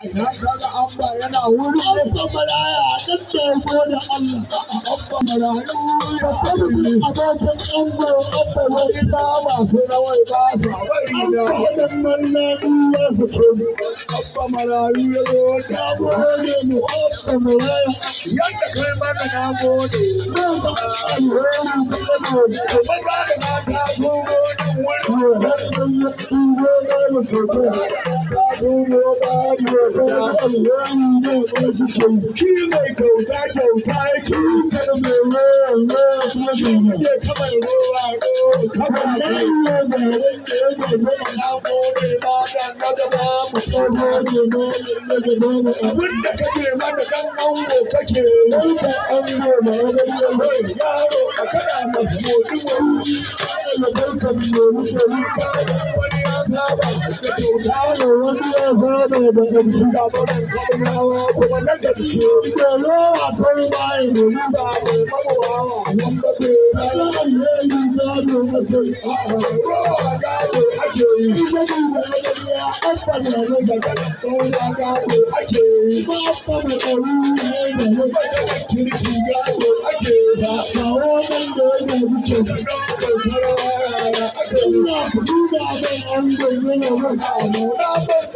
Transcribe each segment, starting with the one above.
kaga amba yana wuri maraya dogo da Allah amba marayu ya tabi abokan wai ba sa bari da wadannan na duwa su ya maraya yadda kai mana na gode ba ba alheri ta gode ba ba da mata gode Ki mai kyauta kyauta yake ta da mai ruwan ruwa kuma bai ke kamar ruwa kamar ruwa da wanda ya gaba na gode ba da na gaba mu gode ne abin da yaro a kana ya ne wani ya saba da kyauta ne wani ya saba da ɗanci da barin kamunawa kuma na gaske da yawa kai bayi da ni ba mai mabawa nan ba ke kala alheri gado ake rawa gado ake yi gani da ya abba da ne da kauna gado ake yi ba abba da karu ne da ne da kirki gado ake ba kawo nan da ya wuce da kankara ake yi na kudu da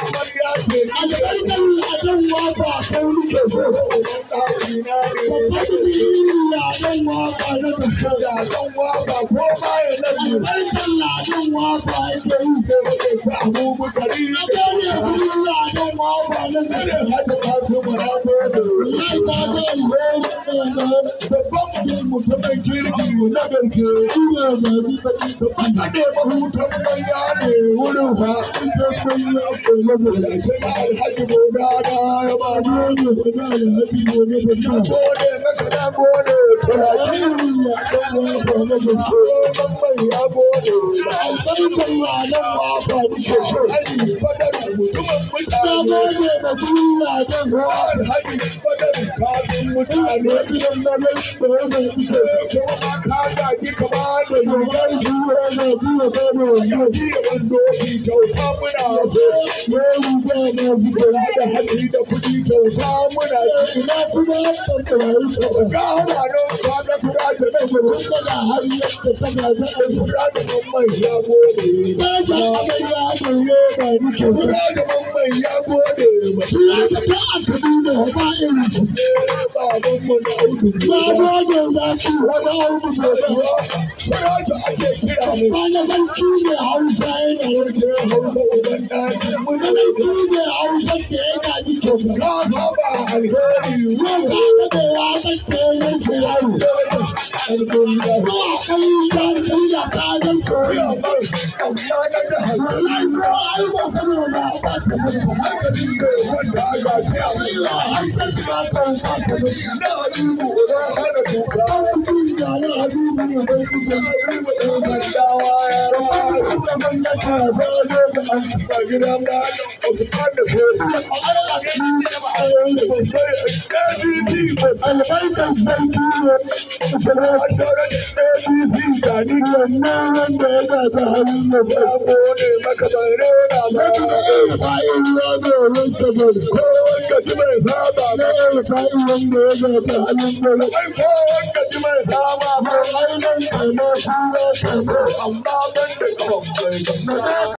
albarkar ladan alheri babban mutumin kirki ne wurin fa ita kai ya ce maza da ke na ya ba dole ko da alhaji boda da da albarkan ya dan alhaji badar kafin mutane gidan na mai da mai ike kuma ka ga ki kama da yogar juwa na biya gado ya biya wando ki kyauta muna so yau ba ma su kula da haƙi da kuɗi kyauta muna ina kuma tsantsarayi kawai ga hana nan ka ga kura da nan mutum daga har yadda ta ga za a kura da mamman ya gode ta ta amarya da yoga nake kura da mamman ya gode masu ya ta ta a kaduna ba irin ba mamman da audu ba gode za ki wani audu ba sarauta ake kira ne. Ba na san ki ne hausa yana riƙe hausa uban ɗaki san ke yan tsiraru alhamdulillah ko a kai da kai da ka ga tsoro amma da da wallahi ko ai ba ka ne ba ba ta mutu haka dinga wanda aka ce a mai har ta ba ka ba ta mutu na habibu da hana duka da na habibu ne bai kuka habibu da ban dawa ya rawa da ban da ka zo da an ba gidan da a fitar da so Allah ka yi da ba a yi da sai ABP albarkan sarki ne sanar da ABP da ni kan nan da ya ga ta halin da ba gode maka ban rera ba ya ga wanda ba ko wanda ji mai saba ba fa'in wanda ya ga ta halin da ai ko wanda ji mai saba ba ai nan kai ma shi ya kai amma ban da kawai